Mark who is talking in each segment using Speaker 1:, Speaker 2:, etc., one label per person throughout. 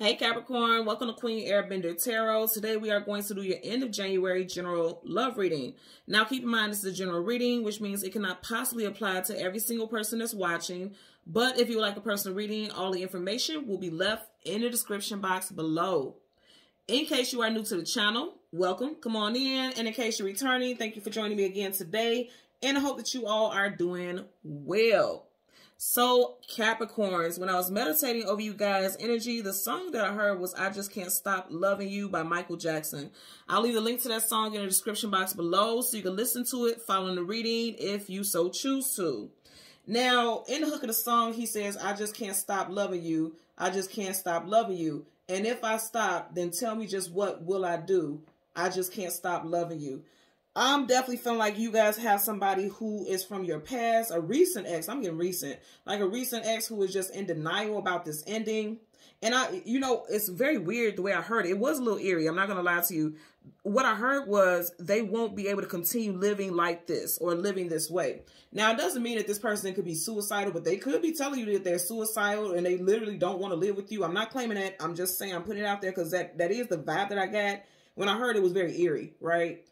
Speaker 1: Hey Capricorn, welcome to Queen Air Bender Tarot. Today we are going to do your end of January general love reading. Now keep in mind this is a general reading, which means it cannot possibly apply to every single person that's watching. But if you would like a personal reading, all the information will be left in the description box below. In case you are new to the channel, welcome, come on in. And in case you're returning, thank you for joining me again today. And I hope that you all are doing well. So, Capricorns, when I was meditating over you guys' energy, the song that I heard was I Just Can't Stop Loving You by Michael Jackson. I'll leave the link to that song in the description box below so you can listen to it following the reading if you so choose to. Now, in the hook of the song, he says, I just can't stop loving you. I just can't stop loving you. And if I stop, then tell me just what will I do? I just can't stop loving you. I'm definitely feeling like you guys have somebody who is from your past, a recent ex. I'm getting recent, like a recent ex who is just in denial about this ending. And I, you know, it's very weird the way I heard it. It was a little eerie. I'm not going to lie to you. What I heard was they won't be able to continue living like this or living this way. Now, it doesn't mean that this person could be suicidal, but they could be telling you that they're suicidal and they literally don't want to live with you. I'm not claiming that. I'm just saying I'm putting it out there because that, that is the vibe that I got. When I heard it was very eerie, right?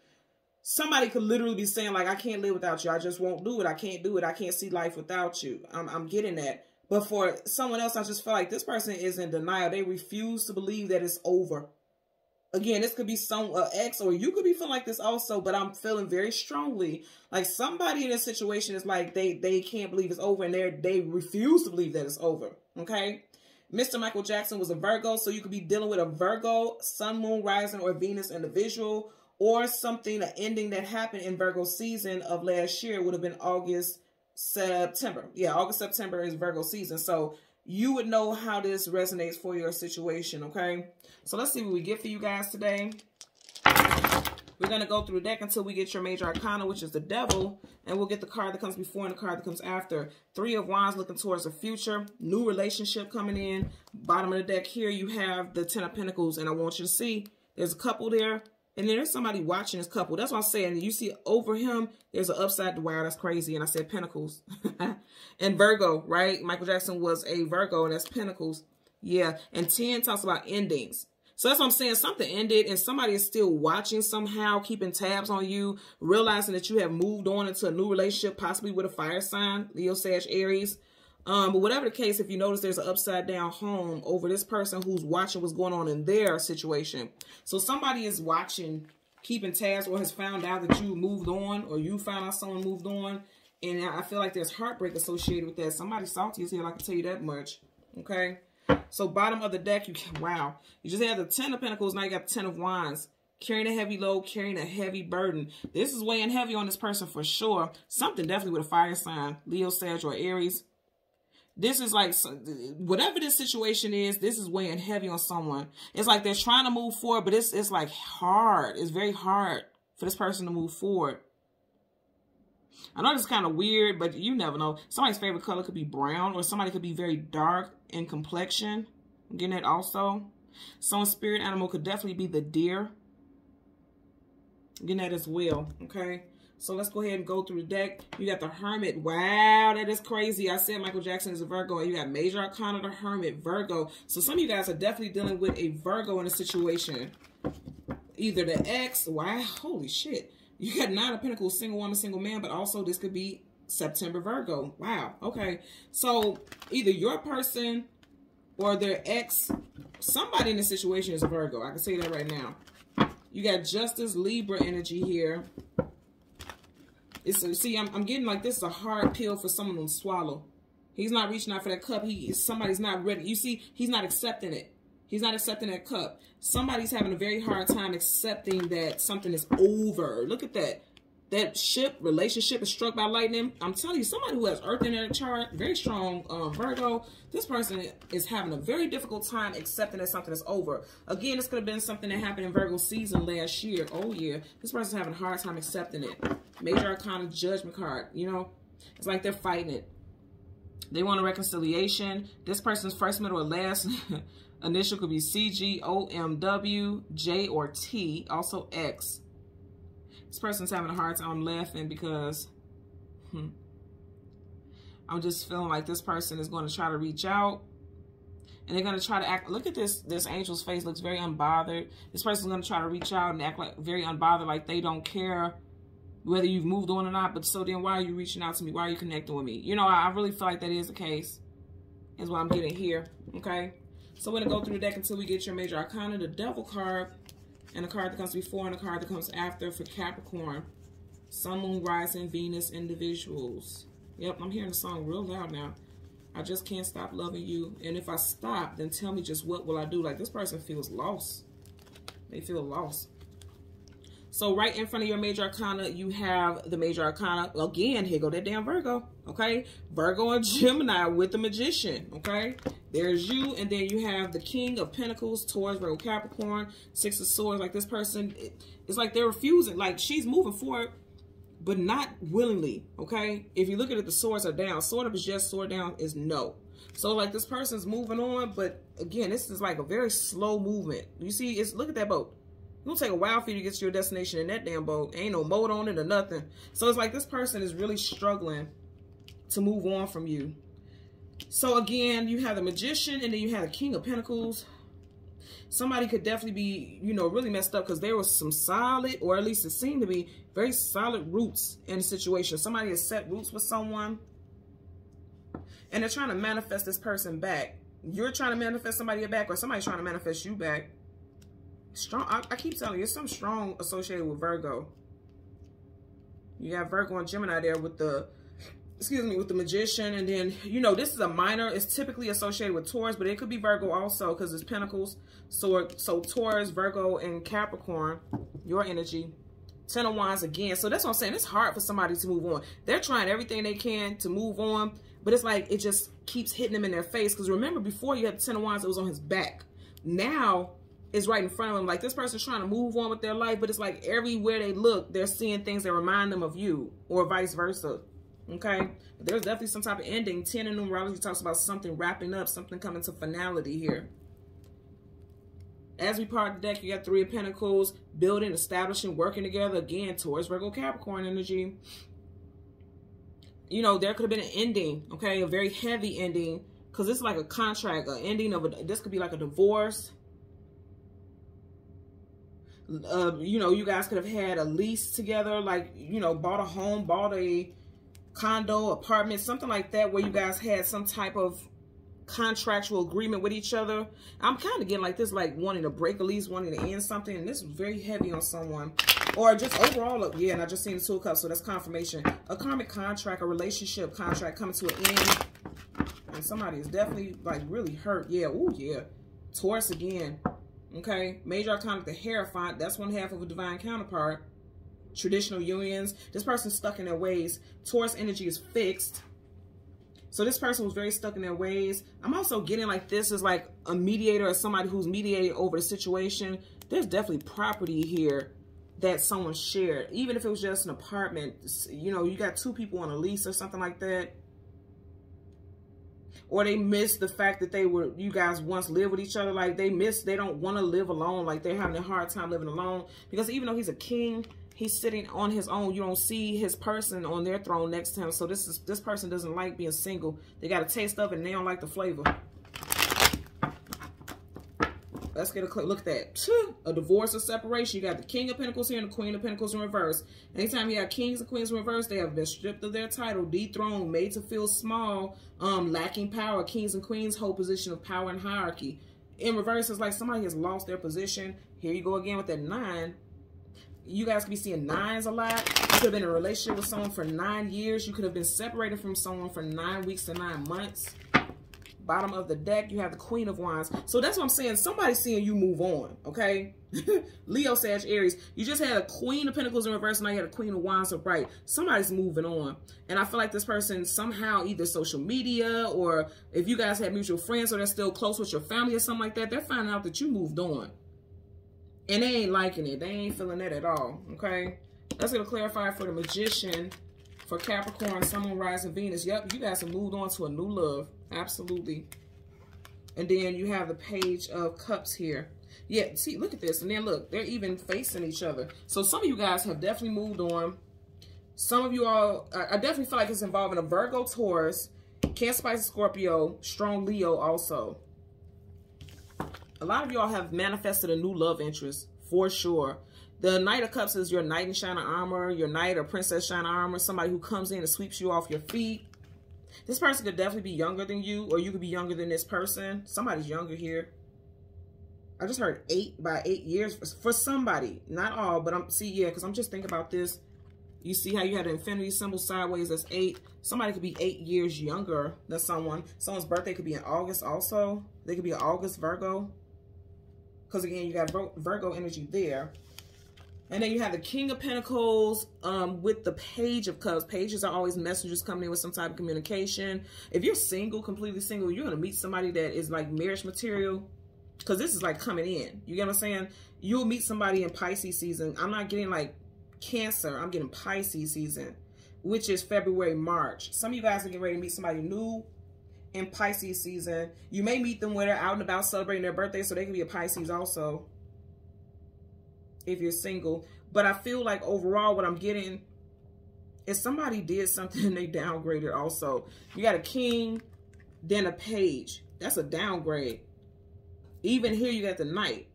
Speaker 1: Somebody could literally be saying like, I can't live without you. I just won't do it. I can't do it. I can't see life without you. I'm, I'm getting that. But for someone else, I just feel like this person is in denial. They refuse to believe that it's over. Again, this could be some uh, ex or you could be feeling like this also, but I'm feeling very strongly like somebody in this situation is like they they can't believe it's over and they they refuse to believe that it's over. Okay. Mr. Michael Jackson was a Virgo, so you could be dealing with a Virgo, Sun, Moon, Rising, or Venus individual or something, an ending that happened in Virgo season of last year would have been August, September. Yeah, August, September is Virgo season. So you would know how this resonates for your situation, okay? So let's see what we get for you guys today. We're going to go through the deck until we get your major arcana, which is the devil. And we'll get the card that comes before and the card that comes after. Three of wands looking towards the future. New relationship coming in. Bottom of the deck here, you have the ten of pentacles. And I want you to see there's a couple there. And then there's somebody watching this couple. That's what I'm saying. You see over him, there's an upside. Wow, that's crazy. And I said pentacles. and Virgo, right? Michael Jackson was a Virgo, and that's pentacles. Yeah. And 10 talks about endings. So that's what I'm saying. Something ended and somebody is still watching somehow, keeping tabs on you, realizing that you have moved on into a new relationship, possibly with a fire sign, Leo, Sag, Aries. Um, but whatever the case, if you notice there's an upside down home over this person who's watching what's going on in their situation. So somebody is watching, keeping tabs, or has found out that you moved on, or you found out someone moved on. And I feel like there's heartbreak associated with that. Somebody salty is here, I can tell you that much. Okay. So bottom of the deck, you can, wow. You just had the Ten of Pentacles, now you got the Ten of Wands. Carrying a heavy load, carrying a heavy burden. This is weighing heavy on this person for sure. Something definitely with a fire sign. Leo, Sag, or Aries. This is like, whatever this situation is, this is weighing heavy on someone. It's like they're trying to move forward, but it's, it's like hard. It's very hard for this person to move forward. I know this is kind of weird, but you never know. Somebody's favorite color could be brown, or somebody could be very dark in complexion. I'm getting it also. Someone's spirit animal could definitely be the deer. I'm getting that as well, okay? So let's go ahead and go through the deck. You got the Hermit. Wow, that is crazy. I said Michael Jackson is a Virgo. And you got Major Arcana, the Hermit, Virgo. So some of you guys are definitely dealing with a Virgo in a situation. Either the ex. Wow, holy shit. You got Nine of Pentacles, single woman, single man. But also this could be September Virgo. Wow, okay. So either your person or their ex, somebody in the situation is Virgo. I can say that right now. You got Justice Libra energy here. It's see, I'm, I'm getting like this is a hard pill for someone to swallow. He's not reaching out for that cup. He somebody's not ready. You see, he's not accepting it. He's not accepting that cup. Somebody's having a very hard time accepting that something is over. Look at that that ship relationship is struck by lightning, I'm telling you, somebody who has Earth in their chart, very strong um, Virgo, this person is having a very difficult time accepting that something is over. Again, this could have been something that happened in Virgo season last year. Oh, yeah. This person's having a hard time accepting it. Major Arcana Judgment card, you know? It's like they're fighting it. They want a reconciliation. This person's first, middle, or last initial could be C, G, O, M, W, J, or T. Also X. This person's having a hard time laughing because hmm, I'm just feeling like this person is going to try to reach out. and they're going to try to act look at this this angel's face looks very unbothered. This person's going to try to reach out and act like very unbothered like they don't care whether you've moved on or not but so then why are you reaching out to me? Why are you connecting with me? You know i, I really feel like that is the case is what i'm getting here okay? So we're going to go through the deck until we get your major arcana the devil card and a card that comes before and a card that comes after for capricorn sun moon rising venus individuals yep i'm hearing the song real loud now I just can't stop loving you. And if I stop, then tell me just what will I do? Like this person feels lost. They feel lost. So right in front of your major arcana, you have the major arcana. Again, here go that damn Virgo, okay? Virgo and Gemini with the magician, okay? There's you, and then you have the king of pentacles, Taurus, Virgo, Capricorn, six of swords. Like this person, it's like they're refusing. Like she's moving forward, but not willingly, okay? If you look at it, the swords are down. Sword up is yes, sword down is no. So like this person's moving on, but again, this is like a very slow movement. You see, it's look at that boat. Gonna take a while for you to get to your destination in that damn boat. Ain't no moat on it or nothing. So it's like this person is really struggling to move on from you. So again, you have the magician and then you have the king of pentacles somebody could definitely be, you know, really messed up because there was some solid, or at least it seemed to be, very solid roots in the situation. Somebody has set roots with someone and they're trying to manifest this person back. You're trying to manifest somebody back or somebody's trying to manifest you back. Strong. I, I keep telling you, it's some strong associated with Virgo. You got Virgo and Gemini there with the excuse me, with the magician. And then, you know, this is a minor. It's typically associated with Taurus, but it could be Virgo also because it's Pentacles. So, so Taurus, Virgo, and Capricorn, your energy. Ten of Wands again. So that's what I'm saying. It's hard for somebody to move on. They're trying everything they can to move on, but it's like it just keeps hitting them in their face. Because remember, before you had Ten of Wands, it was on his back. Now, it's right in front of them. Like this person's trying to move on with their life, but it's like everywhere they look, they're seeing things that remind them of you or vice versa. Okay. But there's definitely some type of ending. 10 in numerology talks about something wrapping up, something coming to finality here. As we part the deck, you got Three of Pentacles, building, establishing, working together. Again, towards Virgo Capricorn energy. You know, there could have been an ending, okay? A very heavy ending. Because it's like a contract, an ending of a, this could be like a divorce. Uh, you know, you guys could have had a lease together, like, you know, bought a home, bought a condo, apartment, something like that, where you guys had some type of contractual agreement with each other. I'm kind of getting like this, like wanting to break a lease, wanting to end something, and this is very heavy on someone. Or just overall, yeah, and I just seen the two cups, so that's confirmation. A karmic contract, a relationship contract coming to an end. And somebody is definitely like really hurt. Yeah, oh yeah. Taurus again. Okay. Major Arcana, the Hierophant. That's one half of a divine counterpart traditional unions. This person's stuck in their ways. Taurus energy is fixed. So this person was very stuck in their ways. I'm also getting like this is like a mediator or somebody who's mediating over the situation. There's definitely property here that someone shared. Even if it was just an apartment, you know, you got two people on a lease or something like that. Or they miss the fact that they were, you guys once lived with each other. Like they miss, they don't want to live alone. Like they're having a hard time living alone. Because even though he's a king, he's sitting on his own. You don't see his person on their throne next to him. So this is this person doesn't like being single. They got a taste of it and they don't like the flavor. Let's get a look at that. A divorce or separation. You got the King of Pentacles here and the Queen of Pentacles in reverse. Anytime you have Kings and Queens in reverse, they have been stripped of their title, dethroned, made to feel small, um, lacking power. Kings and Queens hold position of power and hierarchy. In reverse, it's like somebody has lost their position. Here you go again with that nine you guys could be seeing nines a lot. You could have been in a relationship with someone for nine years. You could have been separated from someone for nine weeks to nine months. Bottom of the deck, you have the Queen of Wands. So that's what I'm saying. Somebody's seeing you move on, okay? Leo, Sag, Aries. You just had a Queen of Pentacles in reverse, and you had a Queen of Wands upright. Somebody's moving on. And I feel like this person somehow, either social media, or if you guys have mutual friends, or they're still close with your family or something like that, they're finding out that you moved on. And they ain't liking it. They ain't feeling that at all. Okay. That's going to clarify for the magician, for Capricorn, Sun, Moon, Rising, Venus. Yep, you guys have moved on to a new love. Absolutely. And then you have the Page of Cups here. Yeah, see, look at this. And then look, they're even facing each other. So some of you guys have definitely moved on. Some of you all, I definitely feel like it's involving a Virgo, Taurus, Cancer, Pisces, Scorpio, strong Leo also. A lot of y'all have manifested a new love interest for sure. The Knight of Cups is your knight in shining armor, your knight or princess shining armor, somebody who comes in and sweeps you off your feet. This person could definitely be younger than you, or you could be younger than this person. Somebody's younger here. I just heard eight by eight years for somebody. Not all, but I'm see, yeah, because I'm just thinking about this. You see how you had an infinity symbol sideways, that's eight. Somebody could be eight years younger than someone. Someone's birthday could be in August also. They could be an August Virgo. Because again, you got Virgo energy there. And then you have the King of Pentacles um, with the Page of Cups. Pages are always messengers coming in with some type of communication. If you're single, completely single, you're going to meet somebody that is like marriage material. Because this is like coming in. You get what I'm saying? You'll meet somebody in Pisces season. I'm not getting like Cancer. I'm getting Pisces season, which is February, March. Some of you guys are getting ready to meet somebody new in Pisces season. You may meet them when they're out and about celebrating their birthday, so they can be a Pisces also if you're single. But I feel like overall what I'm getting is somebody did something they downgraded also. You got a king, then a page. That's a downgrade. Even here you got the knight.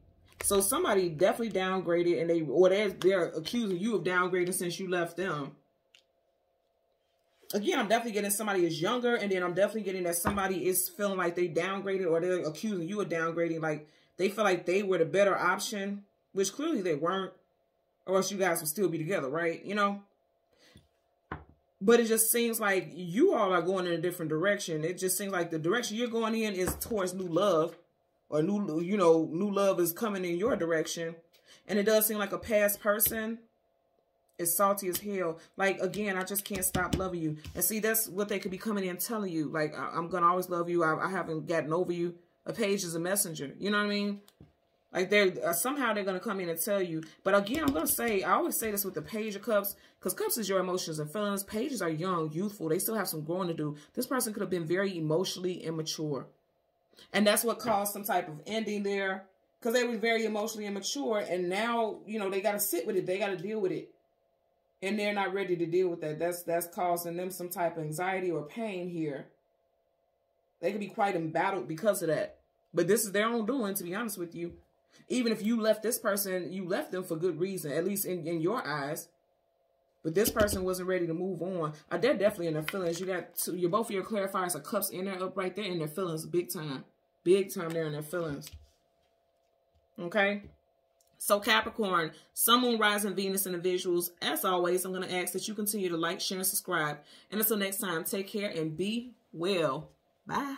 Speaker 1: So somebody definitely downgraded and they or they're, they're accusing you of downgrading since you left them. Again, I'm definitely getting somebody is younger and then I'm definitely getting that somebody is feeling like they downgraded or they're accusing you of downgrading. Like they feel like they were the better option which clearly they weren't, or else you guys would still be together, right? You know? But it just seems like you all are going in a different direction. It just seems like the direction you're going in is towards new love, or new, you know, new love is coming in your direction. And it does seem like a past person is salty as hell. Like, again, I just can't stop loving you. And see, that's what they could be coming in telling you. Like, I am going to always love you. I, I haven't gotten over you. A page is a messenger. You know what I mean? Like they're uh, somehow they're gonna come in and tell you. But again, I'm gonna say I always say this with the page of cups because cups is your emotions and feelings. Pages are young, youthful. They still have some growing to do. This person could have been very emotionally immature, and that's what caused some type of ending there because they were very emotionally immature, and now you know they got to sit with it. They got to deal with it, and they're not ready to deal with that. That's that's causing them some type of anxiety or pain here. They could be quite embattled because of that. But this is their own doing, to be honest with you. Even if you left this person, you left them for good reason, at least in, in your eyes. But this person wasn't ready to move on. Uh, they're definitely in their feelings. You got two, you're both of your clarifiers are cups in there up right there in their feelings big time. Big time they're in their feelings. Okay? So Capricorn, Sun, Moon, Rising, Venus, and the visuals. As always, I'm going to ask that you continue to like, share, and subscribe. And until next time, take care and be well. Bye.